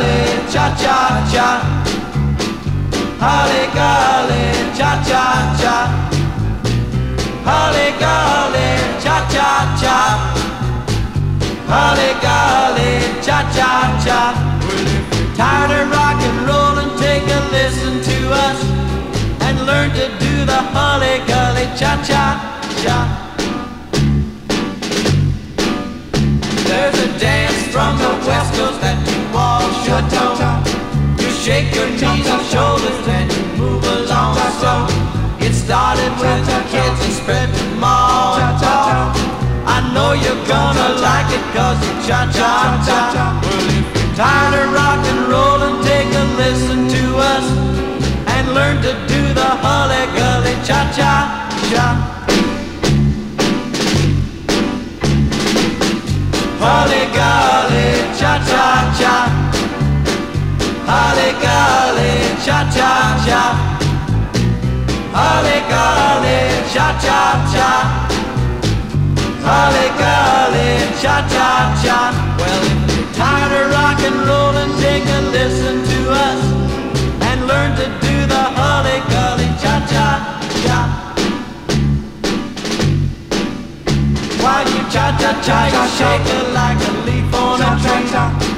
cha cha cha. Holly golly, cha cha cha. Holly golly, cha cha cha. Holly golly, cha cha cha. Well, if you're tired of rock and roll and take a listen to us and learn to do the holly golly, cha cha cha. There's a dance from the west coast that you all. You shake your knees and shoulders and you move along slow. It started with the kids and spread mall talk. I know you're gonna like it cause you cha-cha-cha. Well, if you're tired of rock and roll and take a listen to us and learn to do the holly gully cha-cha-cha. Holly golly, cha cha cha. Holly golly, cha cha cha. Holly golly, cha cha cha. Well, if you're tired of rock and roll and take a listen to us and learn to do the holly golly, cha cha cha. While you cha-cha-cha, you shake it like a leaf on a tree.